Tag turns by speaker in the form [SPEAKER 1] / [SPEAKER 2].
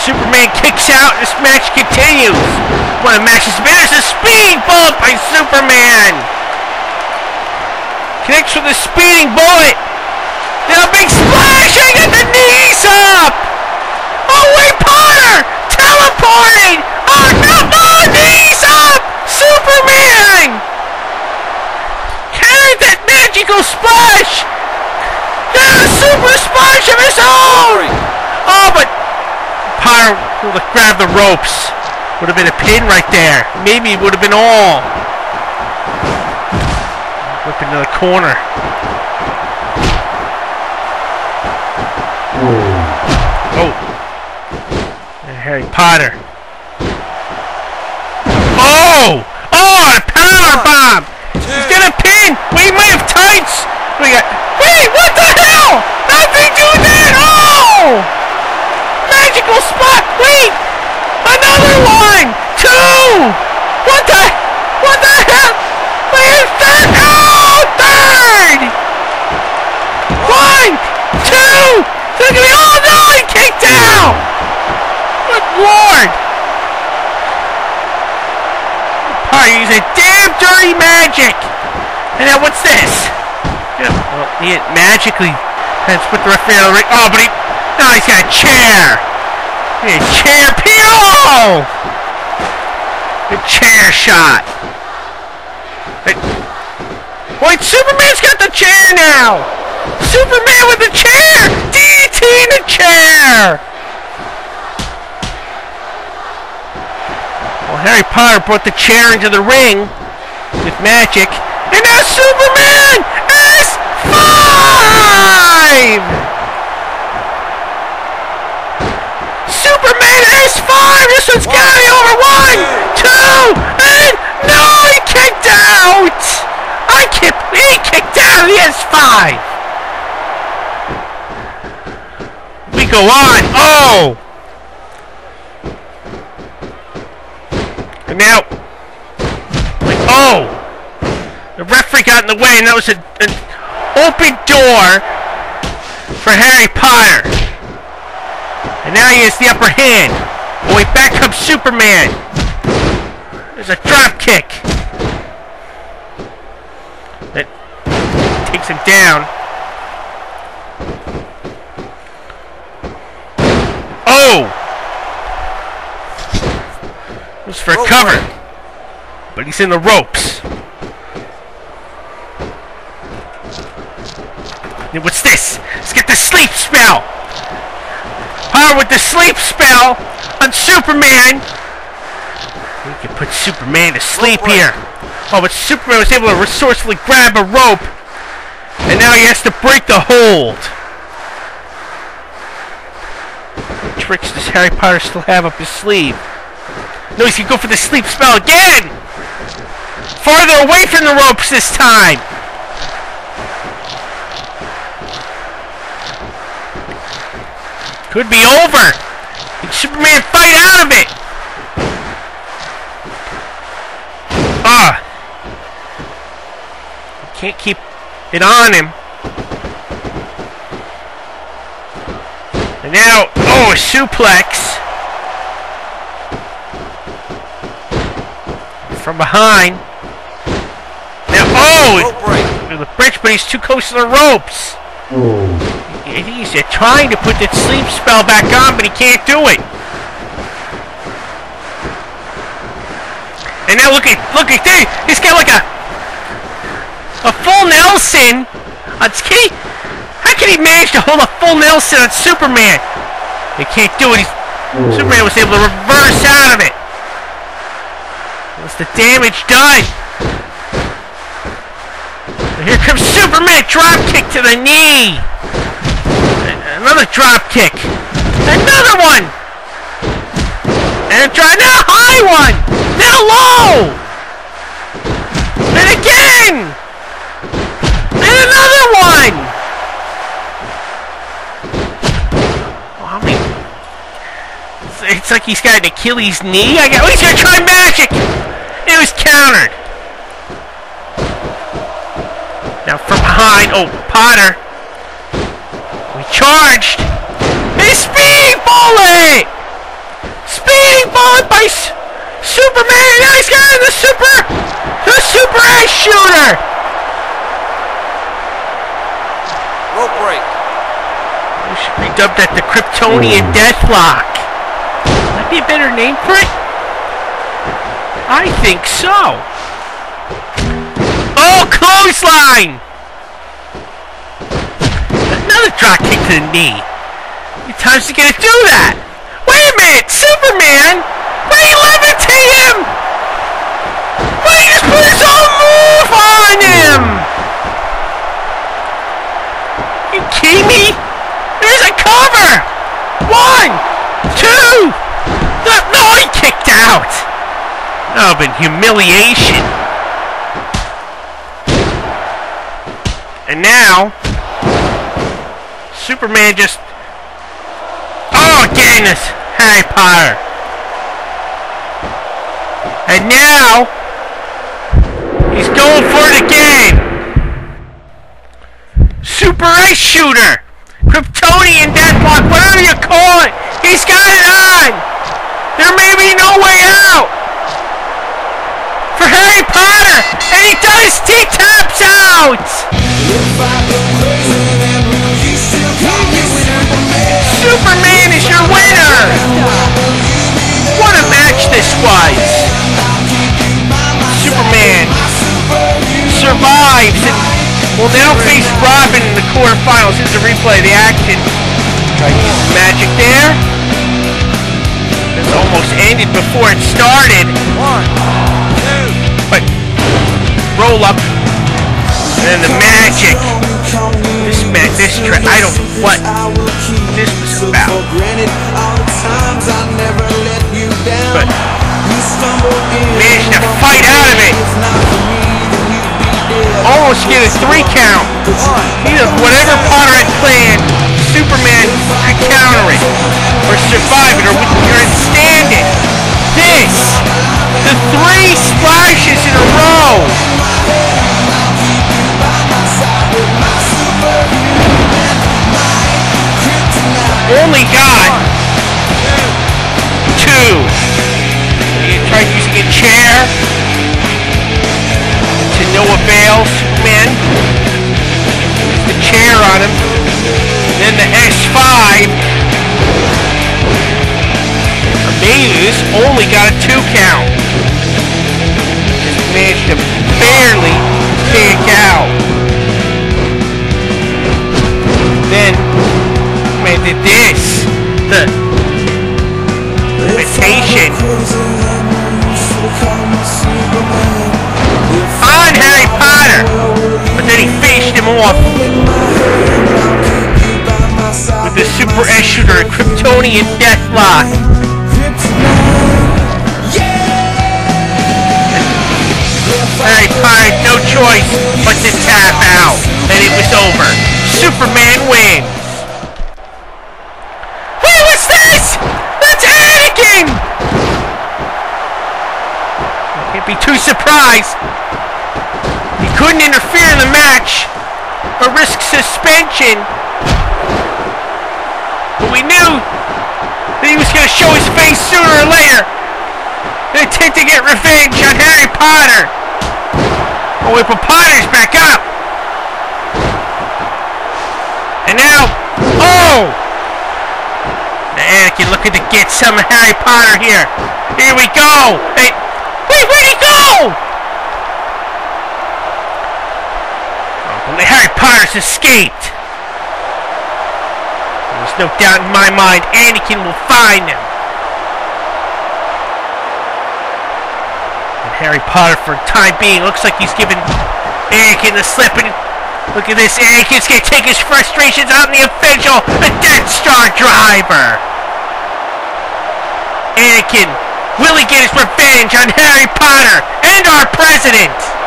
[SPEAKER 1] Superman kicks out. This match continues. One of the match's winners, a speed bullet by Superman. Connects with a speeding bullet. Now a big splash. I got the knees up. Oh wait, Potter teleporting. Oh no, no knees up. Superman. Carry that magical splash. Got a super splash of his own. Oh, but Potter would have grabbed the ropes. Would have been a pin right there. Maybe it would have been all. Whip into the corner. Oh. And Harry Potter. Oh! Oh, a power bomb! He's gonna pin! We might have tights! We got. Wait, what the hell? How'd they do that? Oh! Magical spot! Wait! Another one! Two! What the? What the hell? Wait, third! Oh, third! One! Two! Look at me! Oh no! He kicked out! Good lord! Party using damn dirty magic! And now what's this? Yeah, well, he magically has put the referee on the ring. Oh, but he. No, he's got a chair! A chair peel. A chair shot. Wait, Superman's got the chair now! Superman with the chair! DT in the chair! Well, Harry Potter brought the chair into the ring with magic. And now Superman S5! Superman is five! This one's got me over one, two, and no, he kicked out! I can't, he kicked out, he has five! We go on, oh! And now, like, oh! The referee got in the way, and that was an open door for Harry Potter. And now he has the upper hand. Wait, back comes Superman. There's a drop kick. That takes him down. Oh! It was for a
[SPEAKER 2] Rope
[SPEAKER 1] cover.
[SPEAKER 2] break.
[SPEAKER 1] But he's in the ropes. Now, What's this? Let's get the sleep spell. Power with the sleep spell on Superman. We can put Superman to sleep here. Oh, but Superman was able to resourcefully grab a rope. And now he has to break the hold. What tricks does Harry Potter still have up his sleeve? No, he's gonna go for the sleep spell again! Farther away from the ropes this time! Could be over! Can Superman fight out of it! Ah! Can't keep it on him. And now, oh, a suplex! From behind. Now, oh!
[SPEAKER 2] Rope break.
[SPEAKER 1] the bridge, but he's too close to the ropes. I think He's trying to put that sleep spell back on, but he can't do it. And now look at look at there. He's got like a a full Nelson on can he, How can he manage to hold a full Nelson on Superman? He can't do it. He's, Superman was able to reverse out of it. What's the damage done? And here comes Superman, drop kick to the knee. Another drop kick. Another one. And drop, now high one. Now low. And again. And another one. Oh, many? It's- It's like he's got an Achilles knee. I got. Oh, he's gonna try magic. It was countered. Now from behind, oh, Potter. We charged. A speed bullet! on by S- Superman. Now he's got the super, the super ace shooter.
[SPEAKER 2] Rope break.
[SPEAKER 1] We should be dubbed that the Kryptonian Deathlock. Might be a better name for it. I think so. Oh, clothesline! Another drop kick to the knee. Many times are you gonna do that? Wait a minute, Superman! Why you levitate him? Why you just put his own move on him? You kidding me? There's a cover! One! Two! No, no he kicked out! Oh, but humiliation. And now, Superman just... Oh, again, this Harry Potter. And now, he's going for the game! Super Ice Shooter. Kryptonian Deathlock, whatever you call it. He's got it on. There may be no way out. For Harry Potter. And he does. He taps out. Superman survives and will now face Robin in the quarterfinals. Here's a replay of the action. Magic there. This almost ended before it started.
[SPEAKER 2] One, two,
[SPEAKER 1] But roll up. And then the magic. This man, this tra- I don't know what this was about. But managed to fight out of it. Almost get a three count. Either whatever Potter had planned, Superman could counter it, or survive it, or we could stand it. Chair on him. Then the S5. Amadeus only got a two count. Just managed to barely take out. Then man did this. The imitation off with the Super S shooter Kryptonian Deathlock. Harry Potter no choice but to tap out. And it was over. Superman wins. Wait, what's this? That's Anakin! Can't be too surprised. He couldn't interfere in the match or risk suspension. But we knew that he was going to show his face sooner or later. An attempt to get revenge on Harry Potter. Oh, wait, but Potter's back up. And now, oh! Anakin looking to get some Harry Potter here. Here we go. Hey, wait, where'd he go? Well, Harry Potter's escaped. There's no doubt in my mind Anakin will find him. And Harry Potter, for time being, looks like he's giving Anakin the slip. And look at this, Anakin's gonna take his frustrations out on the official, the Death Star driver. Anakin, will he get his revenge on Harry Potter and our president?